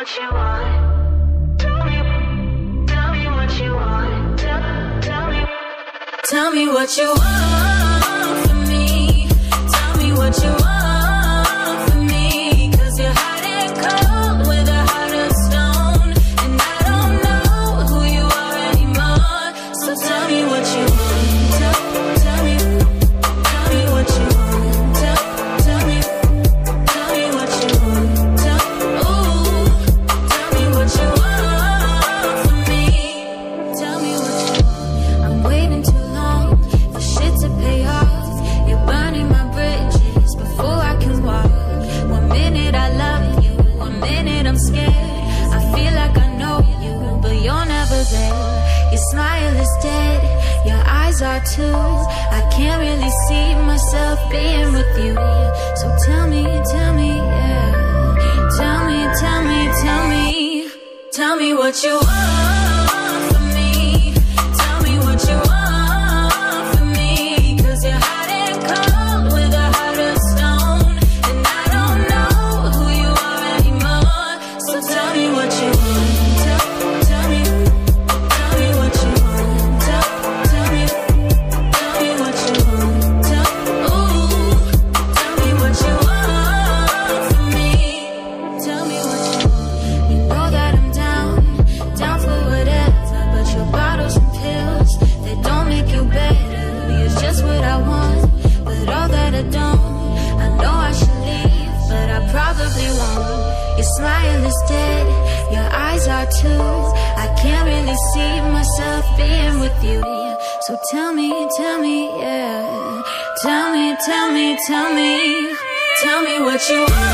what you want. Tell me, tell me what you want. Tell, tell me, tell me what you want there. Your smile is dead, your eyes are too. I can't really see myself being with you. So tell me, tell me, yeah. Tell me, tell me, tell me. Tell me what you I don't. I know I should leave, but I probably won't. Your smile is dead, your eyes are too. I can't really see myself being with you. So tell me, tell me, yeah. Tell me, tell me, tell me. Tell me what you want.